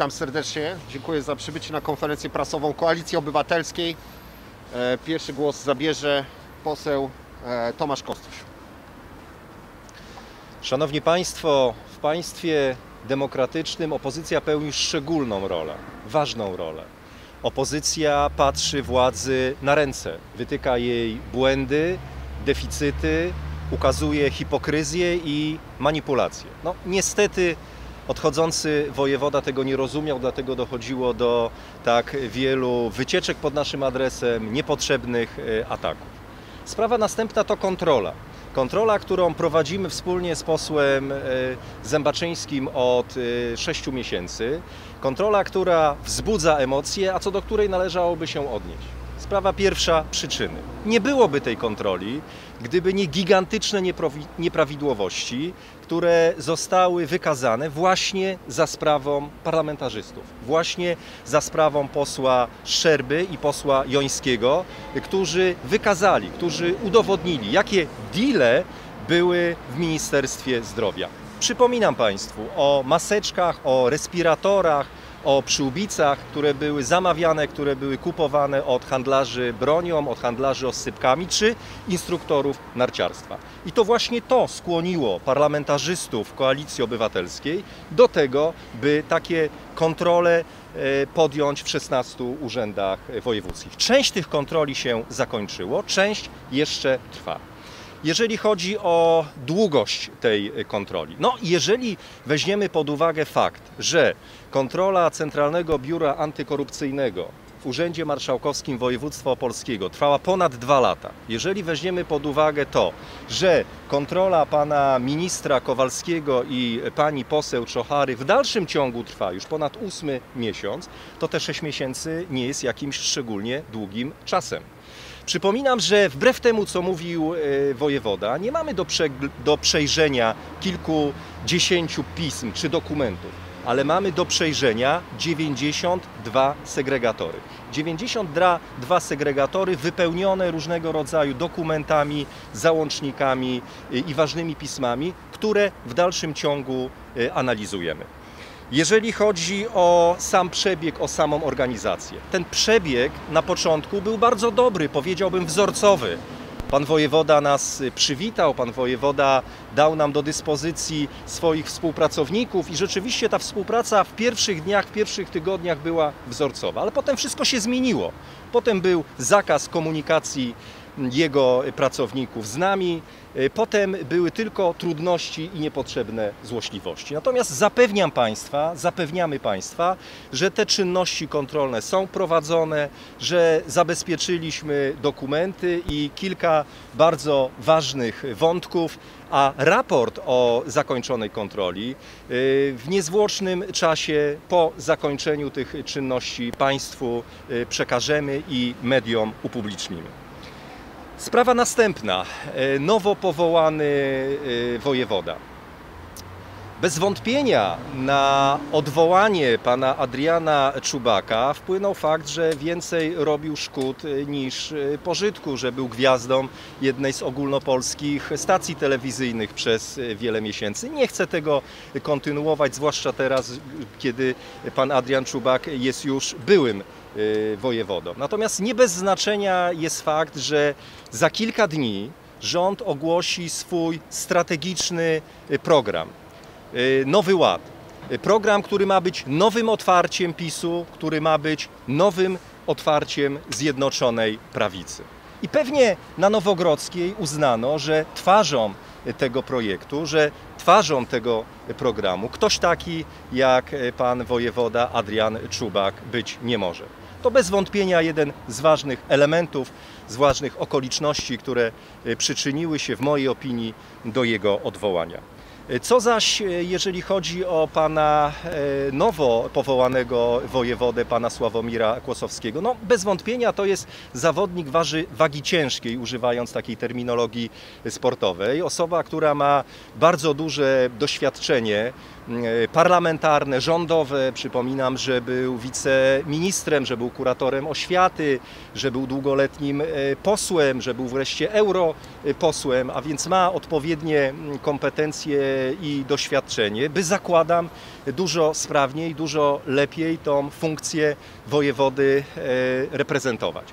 Witam serdecznie. Dziękuję za przybycie na konferencję prasową Koalicji Obywatelskiej. E, Pierwszy głos zabierze poseł e, Tomasz Kostuś. Szanowni Państwo, w państwie demokratycznym opozycja pełni szczególną rolę, ważną rolę. Opozycja patrzy władzy na ręce, wytyka jej błędy, deficyty, ukazuje hipokryzję i manipulacje. No, niestety odchodzący wojewoda tego nie rozumiał, dlatego dochodziło do tak wielu wycieczek pod naszym adresem, niepotrzebnych e, ataków. Sprawa następna to kontrola. Kontrola, którą prowadzimy wspólnie z posłem e, Zębaczyńskim od 6 miesięcy. Kontrola, która wzbudza emocje, a co do której należałoby się odnieść. Sprawa pierwsza przyczyny. Nie byłoby tej kontroli, gdyby nie gigantyczne nieprawi- nieprawidłowości, które zostały wykazane właśnie za sprawą parlamentarzystów, właśnie za sprawą posła Szczerby i posła Jońskiego, którzy wykazali, którzy udowodnili, jakie deale były w Ministerstwie Zdrowia. Przypominam Państwu o maseczkach, o respiratorach, o przyłbicach, które były zamawiane, które były kupowane od handlarzy bronią, od handlarzy oscypkami czy instruktorów narciarstwa. I to właśnie to skłoniło parlamentarzystów Koalicji Obywatelskiej do tego, by takie kontrole e, podjąć w 16 urzędach wojewódzkich. Część tych kontroli się zakończyło, część jeszcze trwa. Jeżeli chodzi o długość tej kontroli, no jeżeli weźmiemy pod uwagę fakt, że kontrola Centralnego Biura Antykorupcyjnego w Urzędzie Marszałkowskim Województwa Opolskiego trwała ponad dwa lata. Jeżeli weźmiemy pod uwagę to, że kontrola pana ministra Kowalskiego i pani poseł Czochary w dalszym ciągu trwa już ponad ósmy miesiąc, to te sześć miesięcy nie jest jakimś szczególnie długim czasem. Przypominam, że wbrew temu, co mówił e, wojewoda, nie mamy do, przegl- do przejrzenia kilkudziesięciu pism czy dokumentów, ale mamy do przejrzenia 92 segregatory. 92 segregatory wypełnione różnego rodzaju dokumentami, załącznikami e, i ważnymi pismami, które w dalszym ciągu e, analizujemy. Jeżeli chodzi o sam przebieg, o samą organizację, ten przebieg na początku był bardzo dobry, powiedziałbym wzorcowy. Pan wojewoda nas przywitał, pan wojewoda dał nam do dyspozycji swoich współpracowników i rzeczywiście ta współpraca w pierwszych dniach, w pierwszych tygodniach była wzorcowa, ale potem wszystko się zmieniło. Potem był zakaz komunikacji jego pracowników z nami. E, Potem były tylko trudności i niepotrzebne złośliwości. Natomiast zapewniam Państwa, zapewniamy Państwa, że te czynności kontrolne są prowadzone, że zabezpieczyliśmy dokumenty i kilka bardzo ważnych wątków, a raport o zakończonej kontroli e, w niezwłocznym czasie po zakończeniu tych czynności Państwu e, przekażemy i mediom upublicznimy. Sprawa następna. E, Nowo powołany e, wojewoda. Bez wątpienia na odwołanie pana Adriana Czubaka wpłynął fakt, że więcej robił szkód e, niż pożytku, że był gwiazdą jednej z ogólnopolskich stacji telewizyjnych przez wiele miesięcy. Nie chcę tego kontynuować, zwłaszcza teraz, kiedy pan Adrian Czubak jest już byłym wojewodą. Natomiast nie bez znaczenia jest fakt, że za kilka dni rząd ogłosi swój strategiczny y, program, y, Nowy Ład. Y, Program, który ma być nowym otwarciem PiSu, który ma być nowym otwarciem Zjednoczonej Prawicy. I pewnie na Nowogrodzkiej uznano, że twarzą tego projektu, że twarzą tego programu ktoś taki jak pan wojewoda Adrian Czubak być nie może. To bez wątpienia jeden z ważnych elementów, z ważnych okoliczności, które e, przyczyniły się w mojej opinii do jego odwołania. E, Co zaś, e, jeżeli chodzi o pana e, nowo powołanego wojewodę, pana Sławomira Kłosowskiego? No, bez wątpienia to jest zawodnik waży, wagi ciężkiej, używając takiej terminologii sportowej. Osoba, która ma bardzo duże doświadczenie m, parlamentarne, rządowe. Przypominam, że był wiceministrem, że był kuratorem oświaty, że był długoletnim e, posłem, że był wreszcie europosłem, a więc ma odpowiednie kompetencje i doświadczenie, by zakładam dużo sprawniej, dużo lepiej tą funkcję wojewody e, reprezentować.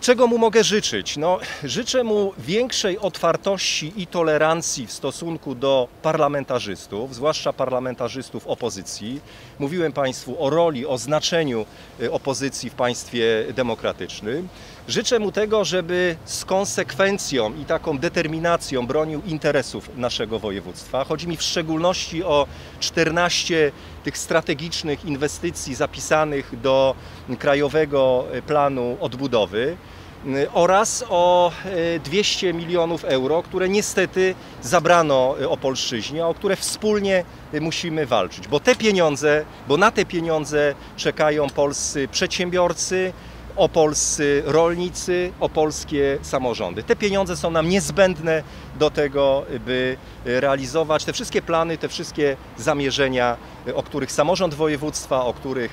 Czego mu mogę życzyć? No, życzę mu większej otwartości i tolerancji w stosunku do parlamentarzystów, zwłaszcza parlamentarzystów opozycji. Mówiłem Państwu o roli, o znaczeniu y, opozycji w państwie demokratycznym. Życzę mu tego, żeby z konsekwencją i taką determinacją bronił interesów naszego województwa. Chodzi mi w szczególności o 14 tych strategicznych inwestycji zapisanych do Krajowego Planu Odbudowy oraz o 200 milionów euro, które niestety zabrano Opolszczyźnie, a o które wspólnie musimy walczyć. Bo te pieniądze, bo na te pieniądze czekają polscy przedsiębiorcy, opolscy rolnicy, opolskie samorządy. Te pieniądze są nam niezbędne do tego, by realizować te wszystkie plany, te wszystkie zamierzenia, o których samorząd województwa, o których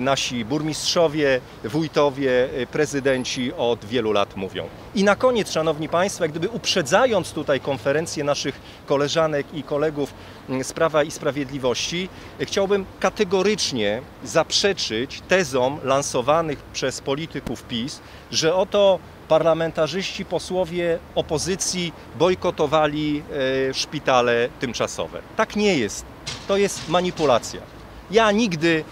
nasi burmistrzowie, wójtowie, prezydenci od wielu lat mówią. I na koniec, Szanowni Państwo, jak gdyby uprzedzając tutaj konferencję naszych koleżanek i kolegów z Prawa i Sprawiedliwości, chciałbym kategorycznie zaprzeczyć tezom lansowanych przez polityków PiS, że oto parlamentarzyści, posłowie opozycji bojkotowali e, szpitale tymczasowe. Tak nie jest. To jest manipulacja. Ja nigdy,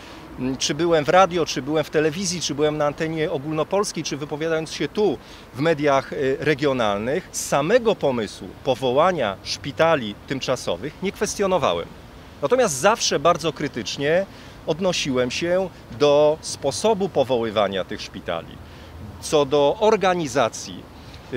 czy byłem w radio, czy byłem w telewizji, czy byłem na antenie ogólnopolskiej, czy wypowiadając się tu w mediach e, regionalnych, samego pomysłu powołania szpitali tymczasowych nie kwestionowałem. Natomiast zawsze bardzo krytycznie odnosiłem się do sposobu powoływania tych szpitali co do organizacji,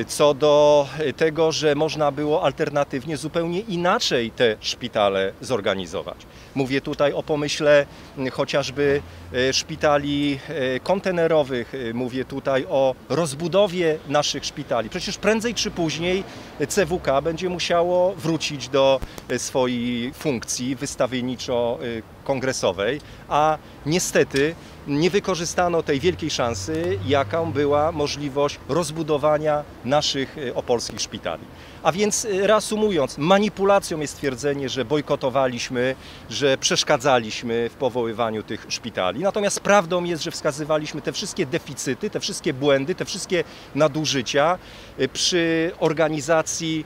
co do tego, że można było alternatywnie zupełnie inaczej te szpitale zorganizować. Mówię tutaj o pomyśle chociażby e, szpitali kontenerowych, mówię tutaj o rozbudowie naszych szpitali. Przecież prędzej czy później CWK będzie musiało wrócić do swojej funkcji wystawienniczo-kongresowej, a niestety nie wykorzystano tej wielkiej szansy, jaką była możliwość rozbudowania naszych opolskich szpitali. A więc reasumując, manipulacją jest twierdzenie, że bojkotowaliśmy, że przeszkadzaliśmy w powoływaniu tych szpitali. Natomiast prawdą jest, że wskazywaliśmy te wszystkie deficyty, te wszystkie błędy, te wszystkie nadużycia przy organizacji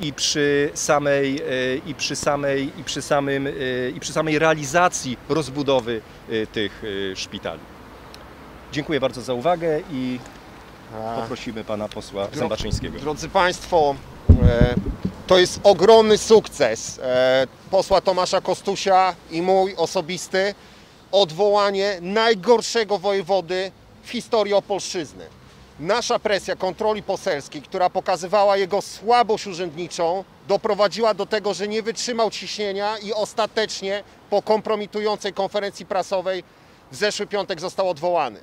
i przy samej, i przy samej, i przy samym, i przy samej realizacji rozbudowy tych szpitali. Dziękuję bardzo za uwagę i poprosimy pana posła Zębaczyńskiego. Drodzy Państwo, e, to jest ogromny sukces e, posła Tomasza Kostusia i mój osobisty odwołanie najgorszego wojewody w historii Opolszczyzny. Nasza presja kontroli poselskiej, która pokazywała jego słabość urzędniczą, doprowadziła do tego, że nie wytrzymał ciśnienia i ostatecznie po kompromitującej konferencji prasowej w zeszły piątek został odwołany.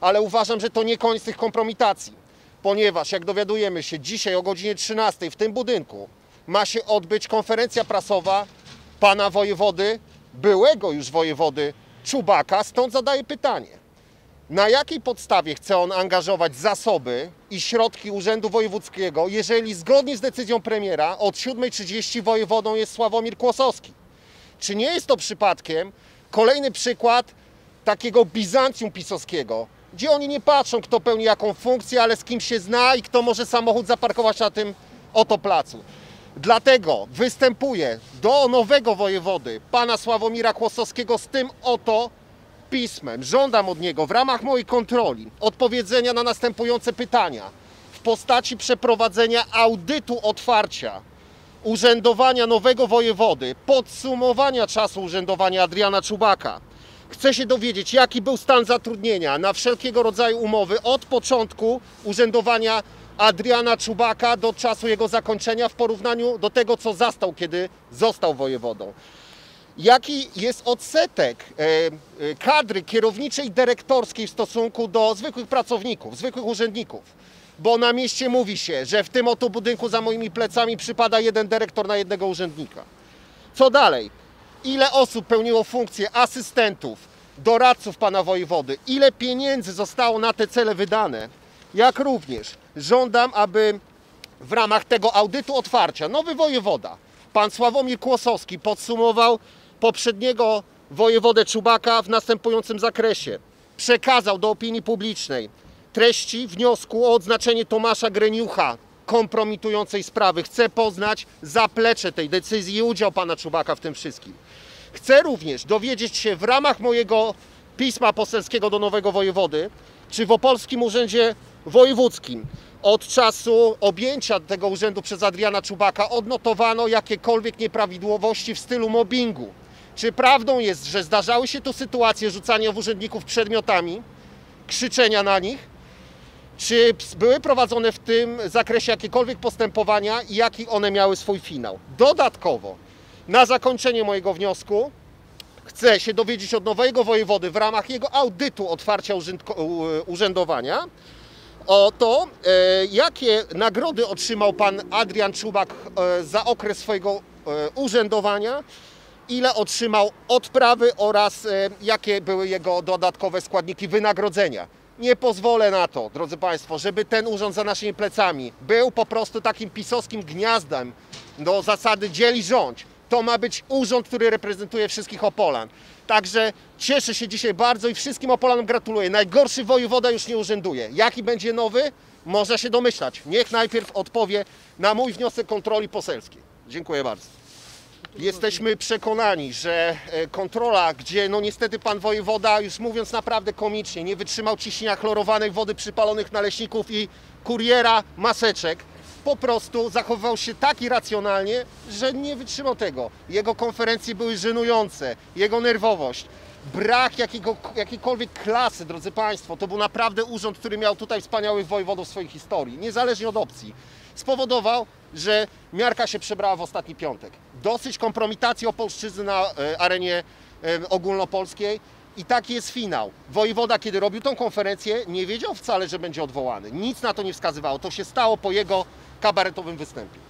Ale uważam, że to nie koniec tych kompromitacji, ponieważ jak dowiadujemy się, dzisiaj o godzinie 13 w tym budynku ma się odbyć konferencja prasowa pana wojewody, byłego już wojewody Czubaka, stąd zadaję pytanie. Na jakiej podstawie chce on angażować zasoby i środki Urzędu Wojewódzkiego, jeżeli zgodnie z decyzją premiera od 7.30 wojewodą jest Sławomir Kłosowski? Czy nie jest to przypadkiem kolejny przykład takiego Bizancjum pisowskiego, gdzie oni nie patrzą, kto pełni jaką funkcję, ale z kim się zna i kto może samochód zaparkować na tym oto placu. Dlatego występuję do nowego wojewody, pana Sławomira Kłosowskiego, z tym oto pismem. Żądam od niego w ramach mojej kontroli odpowiedzenia na następujące pytania w postaci przeprowadzenia audytu otwarcia urzędowania nowego wojewody, podsumowania czasu urzędowania Adriana Czubaka. Chcę się dowiedzieć, jaki był stan zatrudnienia na wszelkiego rodzaju umowy od początku urzędowania Adriana Czubaka do czasu jego zakończenia w porównaniu do tego, co zastał, kiedy został wojewodą. Jaki jest odsetek e, e, kadry kierowniczej dyrektorskiej w stosunku do zwykłych pracowników, zwykłych urzędników? Bo na mieście mówi się, że w tym oto budynku za moimi plecami przypada jeden dyrektor na jednego urzędnika. Co dalej? Ile osób pełniło funkcje asystentów, doradców pana wojewody? Ile pieniędzy zostało na te cele wydane? Jak również żądam, aby w ramach tego audytu otwarcia nowy wojewoda Pan Sławomir Kłosowski podsumował poprzedniego wojewodę Czubaka w następującym zakresie. Przekazał do opinii publicznej treści wniosku o odznaczenie Tomasza Greniucha kompromitującej sprawy. Chcę poznać zaplecze tej decyzji i udział pana Czubaka w tym wszystkim. Chcę również dowiedzieć się w ramach mojego pisma poselskiego do nowego wojewody, czy w Opolskim Urzędzie Wojewódzkim od czasu objęcia tego urzędu przez Adriana Czubaka odnotowano jakiekolwiek nieprawidłowości w stylu mobbingu. Czy prawdą jest, że zdarzały się tu sytuacje rzucania w urzędników przedmiotami, krzyczenia na nich? Czy były prowadzone w tym zakresie jakiekolwiek postępowania i jaki one miały swój finał? Dodatkowo, na zakończenie mojego wniosku, chcę się dowiedzieć od nowego wojewody w ramach jego audytu otwarcia u- urzędowania o to, e, jakie nagrody otrzymał pan Adrian Czubak e, za okres swojego e, urzędowania, ile otrzymał odprawy oraz e, jakie były jego dodatkowe składniki wynagrodzenia. Nie pozwolę na to, drodzy Państwo, żeby ten urząd za naszymi plecami był po prostu takim pisowskim gniazdem do zasady dzieli rządź. To ma być urząd, który reprezentuje wszystkich Opolan. Także cieszę się dzisiaj bardzo i wszystkim Opolanom gratuluję. Najgorszy wojewoda już nie urzęduje. Jaki będzie nowy? Można się domyślać. Niech najpierw odpowie na mój wniosek kontroli poselskiej. Dziękuję bardzo. Jesteśmy przekonani, że e, kontrola, gdzie no niestety pan wojewoda, już mówiąc naprawdę komicznie, nie wytrzymał ciśnienia chlorowanej wody przypalonych naleśników i kuriera maseczek, po prostu zachowywał się tak irracjonalnie, że nie wytrzymał tego. Jego konferencje były żenujące, jego nerwowość, brak jakiego, jakiejkolwiek klasy, drodzy Państwo. To był naprawdę urząd, który miał tutaj wspaniałych wojewodów w swojej historii, niezależnie od opcji. Spowodował, że miarka się przebrała w ostatni piątek. Dosyć kompromitacji Opolszczyzny na e, arenie e, ogólnopolskiej i taki jest finał. Wojewoda, kiedy robił tą konferencję, nie wiedział wcale, że będzie odwołany. Nic na to nie wskazywało. To się stało po jego kabaretowym występie.